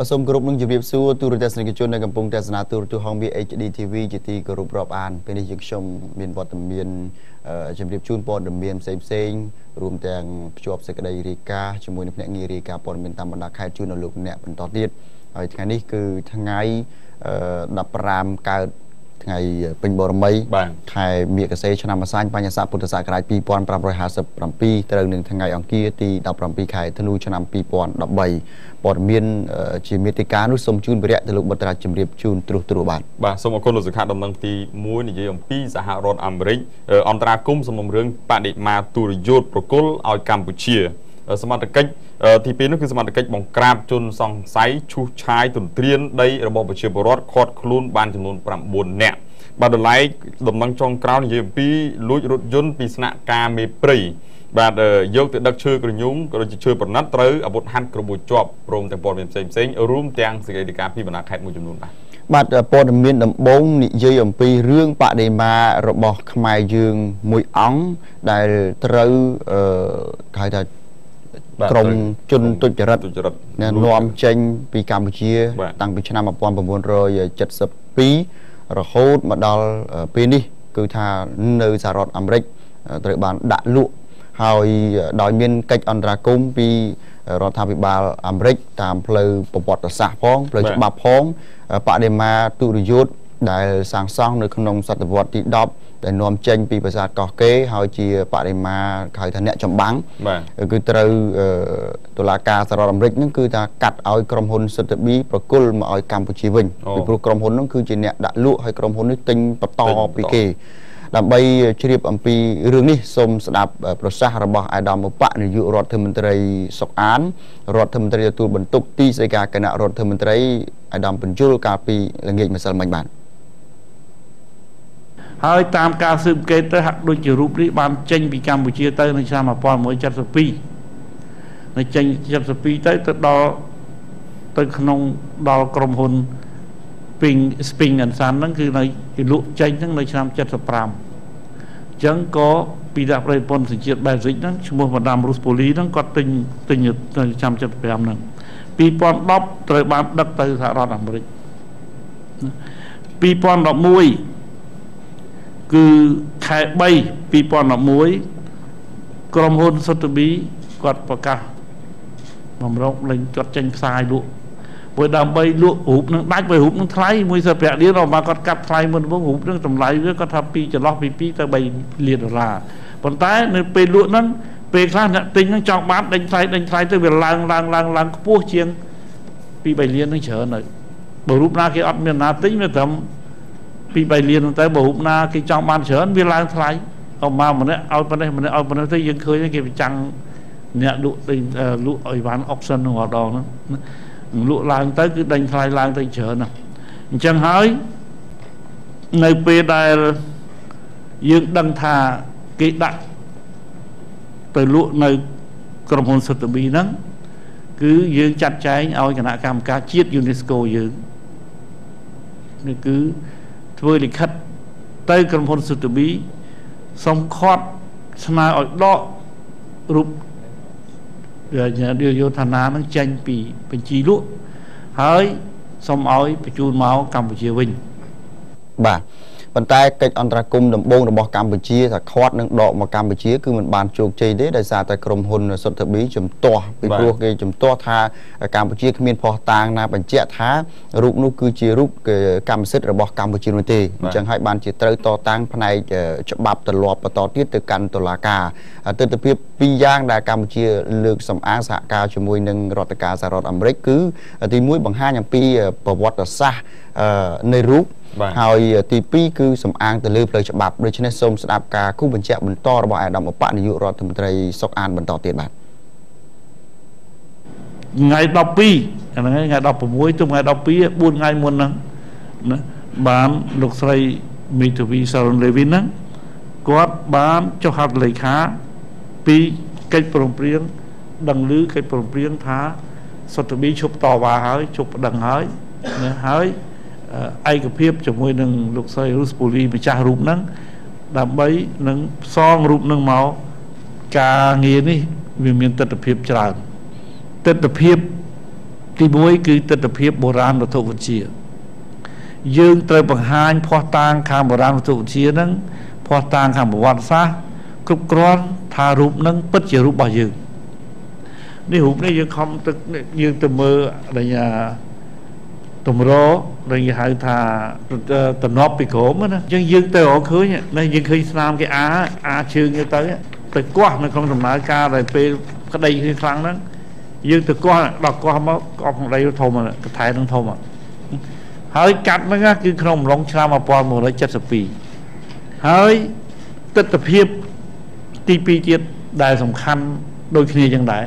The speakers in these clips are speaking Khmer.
បាទសូមគោរពនឹងជម្រាបសួរទូរទស្សនិកជននៅកំពុងទស្សនាទូរទស្សន៍ហង HD TV ជាទីគោរពរាប់អានពេលនេះយើងខ្ញុំមានវត្តមានជម្រាបជូនព័ត៌មានផ្សេងផ្សេងរួមទាំងភ្ជាប់សេចក្តីរាយការណ៍ជាមួយនឹងភ្នាក់ងាររាយការណ៍ព័ត៌មានតាមបណ្ដាខេត្តជូនដល់លោកអ្នកបន្តទៀតហើយថ្ងៃនេះគឺថ្ងៃ15កើត ថ្ងៃពេញបរមីខែមិគសេឆ្នាំអាសាញ់បញ្ញស័កពុទ្ធសករាជ2557ត្រូវនឹងថ្ងៃអង្គារទី17ខែធ្នូឆ្នាំ2013ព័ត៌មានជាមេតិការនោះសូមជូនវរៈទៅលោកបុត្រាជំរាបជូនទ្រុសទ្រុបាទបាទសូមអរគុណលោកសុខាដំណឹងទី1និយាយអំពីសហរដ្ឋអាមេរិកអន្តរាគមន៍សំណុំរឿងបដិមាទុរយោធប្រគល់ឲ្យកម្ពុជាសមត្ថកិច្ចទី2នោះគឺសមត្ថកិច្ចបង្ក្រាបជនសង្ស័យឈូសឆាយទន្ទ្រានដីរបស់ប្រជាពលរដ្ឋខាត់ខ្លួនបានចំនួន9នាក់ បាទដល់ឡែកដំណឹងចុងក្រោយនិយាយអំពីលួចរថយន្តពីស្នាក់ការមេព្រៃបាទយកទៅដឹកឈើក្រញូងក៏ដូចជាឈើប្រណិតត្រូវអាវុធហត្ថក្របួយជាប់ព្រមទាំងព័ត៌មានផ្សេងផ្សេងរួមទាំងសេចក្តីរាយការណ៍ពីបណ្ដាខេត្តមួយចំនួនបាទបាទព័ត៌មានដំបូងនិយាយអំពីរឿងបដិមារបស់ខ្មែរយើងមួយអង្គដែលត្រូវអឺគេហៅថាក្រមជនទុច្ចរិតនាំចេញពីកម្ពុជា តាំងពីឆ្នាំ1972 រហូតមកដល់ពេលនេះ គឺថានៅសហរដ្ឋអាមេរិកត្រូវបានដាក់លក់ហើយដោយមានកិច្ចអន្តរាគមន៍ពីរដ្ឋាភិបាលអាមេរិកតាមផ្លូវប្រវត្តិសាស្ត្រផងផ្លូវច្បាប់ផងបដិមាទុរយុទ្ធដែលសាងសង់នៅក្នុងសតវត្សទី10 ដែលនាំចេញពីប្រាសាទកោះកេរហើយជាបរិមាហៅថាអ្នកចម្បាំងគឺត្រូវតុលាការសហរដ្ឋអាមេរិកហ្នឹងគឺថាកាត់ឲ្យក្រុមហ៊ុនសិទ្ធិប៊ីប្រគល់មកឲ្យកម្ពុជាវិញពីព្រោះក្រុមហ៊ុនហ្នឹងគឺជាអ្នកដាក់លក់ហើយក្រុមហ៊ុននេះទិញបន្តពីគេដើម្បីជ្រាបអំពីរឿងនេះសូមស្ដាប់ប្រសាសន៍របស់អាដាមឧបនាយករដ្ឋមន្ត្រីសុកអានរដ្ឋមន្ត្រីទទួលបន្ទុកទីស្តីការគណៈរដ្ឋមន្ត្រីអាដាមបញ្ជុលកាលពីល្ងាចម្សិលមិញបាទ ហើយតាមការស៊ើបអង្កេតទៅហាក់ដូចជារូបនេះបានចេញពីកម្ពុជាទៅនៅឆ្នាំ1972នៅចេញ72ទៅទៅដល់ទៅក្នុងដល់ក្រុមហ៊ុន Spring Spring and Sun ហ្នឹងគឺនៅលក់ចេញហ្នឹងនៅឆ្នាំ75អញ្ចឹងក៏ពីដាក់ប្រព័ន្ធសញ្ជាតិបែលហ្សិកហ្នឹងឈ្មោះម៉ាដាមរូសពូលីហ្នឹងគាត់ទិញទិញនៅឆ្នាំ75ហ្នឹង2010ត្រូវបានដឹកទៅសហរដ្ឋអាមេរិក2011 គឺខែ3 2011ក្រុមហ៊ុនសុទ្ធប៊ីគាត់ប្រកាសបំរុងលេងគាត់ចេញផ្សាយលក់ព្រោះដើម្បីលក់រូបនឹងដាច់បើរូបនឹងថ្លៃមួយសិបប្រាក់លានរបស់គាត់កាត់ថ្លៃមុនដំបូងរូបនឹងតម្លៃវាគាត់ថាពីចន្លោះពី2ទៅ3លានដុល្លារប៉ុន្តែនៅពេលលក់ហ្នឹងពេលខ្លះអ្នកទិញហ្នឹងចង់បានដេញថ្លៃដេញថ្លៃទៅវាឡើងឡើងឡើងឡើងខ្ពស់ជាងពី3លានហ្នឹងច្រើនហើយបើរូបណាគេអត់មានណាទិញវាត្រឹម ពី3លានហ្នឹងទៅបើរូបណាគេចង់បានច្រើនវាឡើងថ្លៃអមមកម្នាក់ឲ្យប៉ុណ្ណេះម្នាក់ឲ្យប៉ុណ្ណេះទៅយើងឃើញគេប្រចាំងអ្នកលក់ទិញលក់អីវ៉ាន់អុកសិនហ្នឹងម្ដងហ្នឹងលក់ឡើងទៅគឺដេញថ្លៃឡើងទៅច្រើនណាស់អញ្ចឹងហើយនៅពេលដែលយើងដឹងថាគេដាក់ទៅលក់នៅក្រុមហ៊ុនសុទ្ធប៊ីហ្នឹងគឺយើងចាត់ចែងឲ្យគណៈកម្មការជាតិ UNESCO យើងនេះគឺ ធ្វើលិខិតទៅក្រុមហ៊ុនសុទ្ធប៊ីសុំខាត់ស្នើឲ្យដករូបដែលយោធានានឹងចេញពីបញ្ជីលក់ហើយសូមឲ្យបញ្ជូនមកកម្ពុជាវិញបាទ ប៉ុន្តែកិច្ចអន្តរាគមន៍ដំបូងរបស់កម្ពុជាថាខាត់នឹងដកមកកម្ពុជាគឺមិនបានជោគជ័យទេដោយសារតែក្រុមហ៊ុនសុទ្ធប៊ីជំទាស់ពីព្រោះគេជំទាស់ថាកម្ពុជាគ្មានភ័ស្តុតាងណាបញ្ជាក់ថារូបនោះគឺជារូបកម្មសិទ្ធិរបស់កម្ពុជានោះទេអញ្ចឹងហើយបានជាត្រូវតតាំងផ្នែកច្បាប់ទលាប់បន្តទៀតទៅកាន់តុលាការទស្សនវិជ្ជាពីរយ៉ាងដែលកម្ពុជាលើកសម្អាងសហការជាមួយនឹងរដ្ឋការសហរដ្ឋអាមេរិកគឺទី1បង្ហាញអំពីប្រវត្តិសាស្ត្រនៃរូប ហើយទី2គឺសំអាងទៅលើផ្លូវច្បាប់ដូច្នេះសូមស្ដាប់ការគូបញ្ជាក់បន្តរបស់អាដាមឧបនាយករដ្ឋមន្ត្រីសុកអានបន្តទៀតបាទថ្ងៃ12ហ្នឹងថ្ងៃ16ទៅថ្ងៃ12 4ថ្ងៃមុនហ្នឹងណាបានលោកស្រីមីធាវីសារ៉ុនលេវីនហ្នឹងគាត់បានចុះហត្ថលេខាពីកិច្ចព្រមព្រៀងដឹងឮកិច្ចព្រមព្រៀងថាសុទ្ធប៊ីឈប់តវ៉ាហើយឈប់ប្តឹងហើយណាហើយ ឯកភាពជាមួយនឹងលោកស្រីរុសពូលីម្ចាស់រូបហ្នឹងដើម្បីនឹងផ្សងរូបហ្នឹងមកការងារនេះវាមានទស្សនវិជ្ជាច្រើនទស្សនវិជ្ជាទី1គឺទស្សនវិជ្ជាបុរាណវត្ថុវិទ្យាយើងត្រូវបង្ហាញភ័ស្តុតាងខាងបុរាណវត្ថុវិទ្យាហ្នឹងភ័ស្តុតាងខាងប្រវត្តិសាស្ត្រគ្រប់គ្រាន់ថារូបហ្នឹងពិតជារូបរបស់យើងនេះរូបនេះយើងខំទឹកយើងទៅមើលដែល តម្រដែលគេហៅថាតំណប់ពីក្រោមណាអញ្ចឹងយើងទៅរកឃើញណាយើងឃើញស្នាមគេអាអាជើងទៅទៅទៅកោះនៅក្នុងដំណើរការដែលពេលក្តីគ្នាខ្លាំងហ្នឹងយើងទៅកោះដល់កោះមកកោះក្នុងដីធំកថែនឹងធំហើយកាត់ហ្នឹងគឺក្នុងអំឡុងឆ្នាំ1972ហើយទស្សនវិជ្ជាទី2ទៀតដែលសំខាន់ដូចគ្នាចឹងដែរ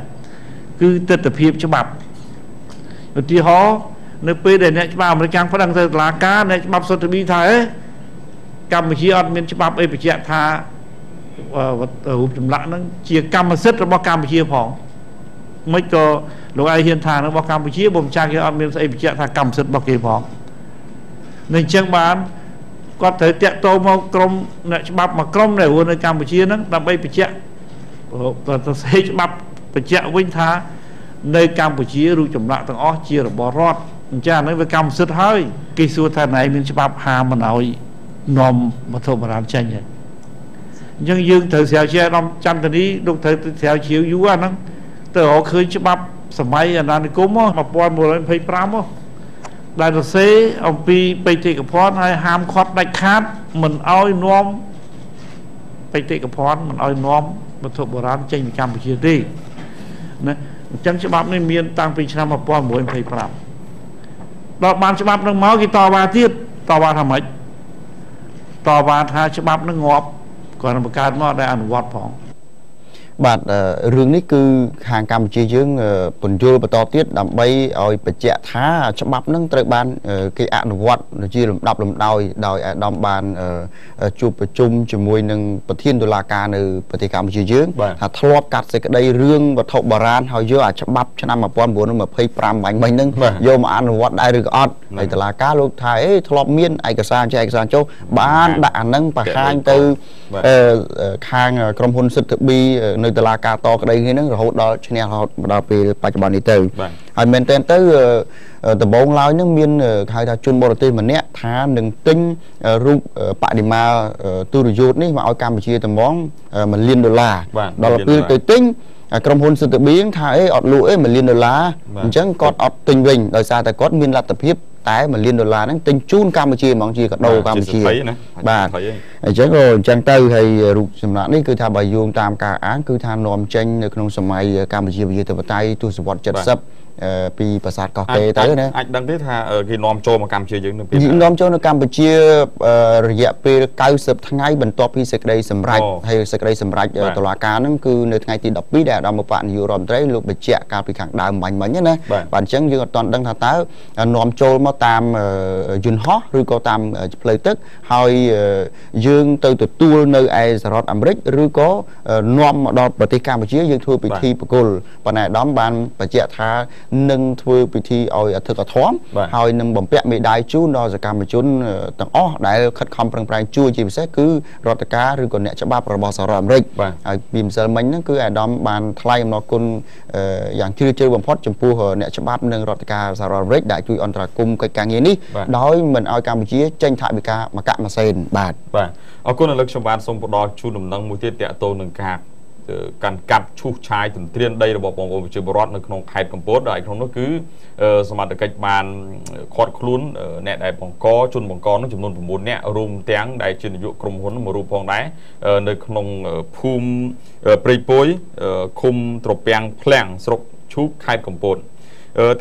គឺទស្សនវិជ្ជាច្បាប់ឧទាហរណ៍ នៅពេលដែលអ្នកច្បាប់អាមេរិកប្តឹងទៅតុលាការអ្នកច្បាប់សុទ្ធប៊ីថាអេកម្ពុជាអត់មានច្បាប់អីបញ្ជាក់ថារូបចម្លាក់ហ្នឹងជាកម្មសិទ្ធិរបស់កម្ពុជាផងមិនក៏លោកឯងហ៊ានថារបស់កម្ពុជាបើម្ចាស់គេអត់មានស្អីបញ្ជាក់ថាកម្មសិទ្ធិរបស់គេផងនឹងអញ្ចឹងបានគាត់ត្រូវតាក់ទងមកក្រមអ្នកច្បាប់មកក្រមដែលរស់នៅកម្ពុជាហ្នឹងដើម្បីបញ្ជាក់គាត់ទៅសេច្បាប់បញ្ជាក់វិញថា នៅកម្ពុជារូបចម្លាក់ទាំងអស់ជារបស់រដ្ឋអញ្ចឹងអានេះវាកម្មសិទ្ធិហើយគេសួរថាណៃមានច្បាប់ហាមមិនឲ្យនាំវត្ថុបុរាណចេញហើយអញ្ចឹងយើងត្រូវស្រាវជ្រាវដល់ចន្ទនីលោកត្រូវស្រាវជ្រាវយូរអាហ្នឹងទៅរកឃើញច្បាប់សម័យអាណានិគម1925មកដែលសរសេរអំពីបេតិកភណ្ឌហើយហាមឃាត់ដាច់ខាតមិនឲ្យនាំបេតិកភណ្ឌមិនឲ្យនាំវត្ថុបុរាណចេញពីកម្ពុជាទេណា អញ្ចឹងច្បាប់នេះមានតាំងពីឆ្នាំ1925ដល់បានច្បាប់នឹងមកគេតវ៉ាទៀតតវ៉ាថាម៉េចតវ៉ាថាច្បាប់នឹងងាប់គាត់នឹងបង្កើតមកដែលអនុវត្តផង បាទរឿងនេះគឺខាងកម្ពុជាយើងពន្យល់បន្តទៀតដើម្បីឲ្យបញ្ជាក់ថាច្បាប់នឹងត្រូវបានគេអនុវត្តជាលំដាប់លំដោយដោយអាដាមបានជួបប្រជុំជាមួយនឹងប្រធានតុលាការនៅប្រទេសកម្ពុជាយើងថាធ្លាប់កាត់សេចក្តីរឿងវត្ថុបុរាណហើយយកអាច្បាប់ឆ្នាំ1925បាញ់មិញហ្នឹងយកមកអនុវត្តដែរឬក៏អត់ហើយតុលាការលោកថាអេធ្លាប់មានឯកសារចេះឯកសារចុះបានដាក់អាហ្នឹងបង្ហាញទៅខាងក្រុមហ៊ុនសិទ្ធិប៊ីនៅតុលាការតក្តីគ្នាហ្នឹងរហូតដល់ឈ្នះរហូតដល់ពេលបច្ចុប្បន្ននេះទៅហើយមែនតើទៅដំបងឡើយនឹងមានហៅថាជនបរទេសម្នាក់ថានឹងទិញរូបបដិមាទូរយោធនេះមកឲ្យកម្ពុជាត្មង1លានដុល្លារដល់ពេលទៅទិញក្រុមហ៊ុនសិទ្ធិបៀងថាអេអត់លក់អេ1លានដុល្លារអញ្ចឹងគាត់អត់ទិញវិញដោយសារតែគាត់មានលទ្ធភាព តែ1លានដុល្លារហ្នឹងទិញជូនកម្ពុជាហ្មងជាកាដូកម្ពុជាបាទអញ្ចឹងក៏អញ្ចឹងទៅហើយរូបសម្រាប់នេះគឺថាបើយោងតាមការអានគឺថានាំចេញនៅក្នុងសម័យកម្ពុជាវិជាធិបតេយ្យទសវត្ស70 ពីប្រាសាទកោះកេរទៅណាអាចដឹងទេថាគេនាំចូលមកកម្ពុជាយើងនៅពេលនាំចូលនៅកម្ពុជារយៈពេល90ថ្ងៃបន្ទាប់ពីសេចក្តីសម្រេចហើយសេចក្តីសម្រេចតុលាការហ្នឹងគឺនៅថ្ងៃទី12ដែលអាដាមបកនាយករដ្ឋមន្ត្រីលោកបញ្ជាក់កាលពីខាងដើមបាញ់មិញណាបាទអញ្ចឹងយើងអត់ទាន់ដឹងថាតើនាំចូលមកតាមយន្តហោះឬក៏តាមផ្លូវទឹកហើយយើងទៅទទួលនៅឯសហរដ្ឋអាមេរិកឬក៏នាំមកដល់ប្រទេសកម្ពុជាយើងធ្វើពិធីប្រគល់ប៉ុន្តែអាដាមបានបញ្ជាក់ថានឹងធ្វើពិធីឲ្យអធិកអធមហើយនឹងបំពាក់មេដាយជូនដល់សកម្មជនទាំងអស់ដែលខិតខំប្រឹងប្រែងជួយជាពិសេសគឺរដ្ឋការឬក៏អ្នកច្បាប់របស់សហរដ្ឋអាមេរិកហើយពីម្សិលមិញហ្នឹងគឺអាដាមបានថ្លែងអំណរគុណយ៉ាងជ្រាលជ្រៅបំផុតចំពោះអ្នកច្បាប់និងរដ្ឋការសហរដ្ឋអាមេរិកដែលជួយអន្តរាគមន៍កិច្ចការងារនេះដោយមិនឲ្យកម្ពុជាចេញថវិកាមកកាក់ម៉ាស៊ីនបាទបាទអរគុណឥឡូវខ្ញុំបានសូមផ្ដល់ជូនដំណឹងមួយទៀតតកតូននឹងការ កាន់កាត់ឈូសឆាយទន្ទ្រានដីរបស់បងប្អូនប្រជាពលរដ្ឋនៅក្នុងខេត្តកំពតដែលក្នុងនោះគឺសមត្ថកិច្ចបានខាត់ខ្លួនអ្នកដែលបង្កជនបង្កនោះចំនួន9នាក់រួមទាំងដែលជានាយកក្រុមហ៊ុនមួយរូបផងដែរនៅក្នុងភូមិព្រៃពួយឃុំត្រពាំងភ្លាំងស្រុកឈូកខេត្តកំពត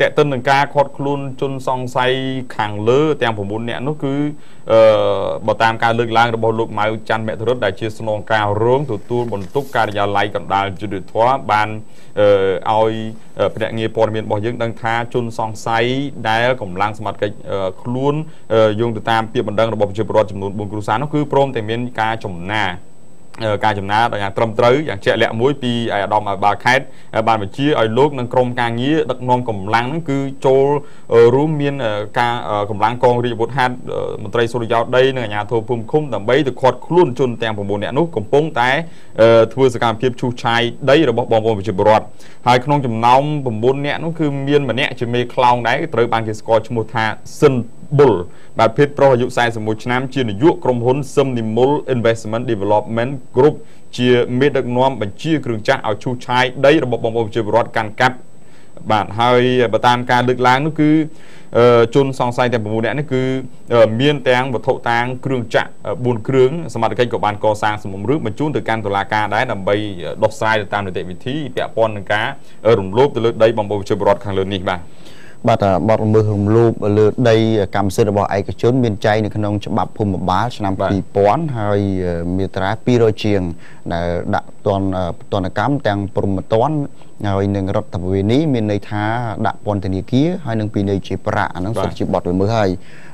តេតិននឹងការខាត់ខ្លួនជនសង្ស័យខាងលើទាំង9នាក់នោះគឺអឺបើតាមការលើកឡើងរបស់លោកម៉ៅច័ន្ទមេធរុតដែលជាស្នងការរងទទួលបន្ទុកការិយាល័យកណ្ដាលយុទ្ធធរបានអឺឲ្យភ្នាក់ងារព័ត៌មានរបស់យើងដឹងថាជនសង្ស័យដែលកម្លាំងសមត្ថកិច្ចខ្លួនយោងទៅតាមពាក្យបណ្ដឹងរបស់ប្រជាពលរដ្ឋចំនួន4គ្រួសារនោះគឺព្រមតែមានការចំណា ការចំណាយយ៉ាងត្រឹមត្រូវយ៉ាងជាក់លាក់មួយពីអាដាមបាល់ខេតបានបញ្ជាឲ្យលោកនិងក្រុមការងារដឹកនាំកម្លាំងហ្នឹងគឺចូលរួមមានការកម្លាំងកងរាជអាវុធហត្ថមន្ត្រីសុរិយោដីនិងអាជ្ញាធរភូមិឃុំដើម្បីទៅឃាត់ខ្លួនជនទាំង9នាក់នោះកំពុងតែធ្វើសកម្មភាពឈូសឆាយដីរបស់បងប្អូនប្រជាពលរដ្ឋហើយក្នុងចំណោម9នាក់នោះគឺមានម្នាក់ជាមេខ្លោងដែរត្រូវបានគេស្គាល់ឈ្មោះថាស៊ិន បុលបាទភេទប្រុសអាយុ41ឆ្នាំជានាយកក្រុមហ៊ុន Simnimul Investment Development Group ជាមេដឹកនាំបញ្ជាគ្រឿងចាក់ឲ្យឈូសឆាយដីរបស់បងប្អូនប្រជាពលរដ្ឋកាន់កាប់បាទហើយបើតាមការលើកឡើងនោះគឺជនសង្ស័យទាំង9នាក់នេះគឺមានទាំងវត្ថុតាងគ្រឿងចាក់4គ្រឿងសមត្ថកិច្ចក៏បានកសាងសំណុំរឿងបញ្ជូនទៅកាន់តុលាការដែរដើម្បីដោះស្រាយទៅតាមនីតិវិធីពាក់ព័ន្ធនឹងការរំលោភទៅលើដីបងប្អូនប្រជាពលរដ្ឋខាងលើនេះបាទ បាទបទល្មើសរំលោភលើដីកម្មសិទ្ធិរបស់ឯកជនមានចែងនៅក្នុងច្បាប់ភូមិបាលឆ្នាំ2000ហើយមាត្រា200ជាងដែលដាក់ទណ្ឌទណ្ឌកម្មទាំងព្រមទណ្ឌ ហើយនឹងរដ្ឋបវេនីមានន័យថាដាក់ពន្ធនាគារហើយនឹងពីន័យជាប្រាក់អាហ្នឹងសុទ្ធជាបទល្មើសហើយ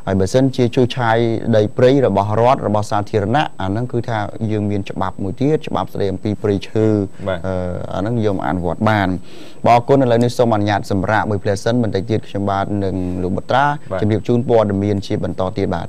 ហើយបើសិនជាជួយឆាយដីព្រៃរបស់រដ្ឋរបស់សាធារណៈអាហ្នឹងគឺថាយើងមានច្បាប់មួយទៀតច្បាប់ស្តីអំពីព្រៃឈើអាហ្នឹងយើងអនុវត្តបានបងអរគុណឥឡូវនេះសូមអនុញ្ញាតសម្រាប់មួយផ្លែសិនបន្តិចទៀតខ្ញុំបាទនឹងលោកបត្រាជម្រាបជូនព័ត៌មានជាបន្តទៀតបាទ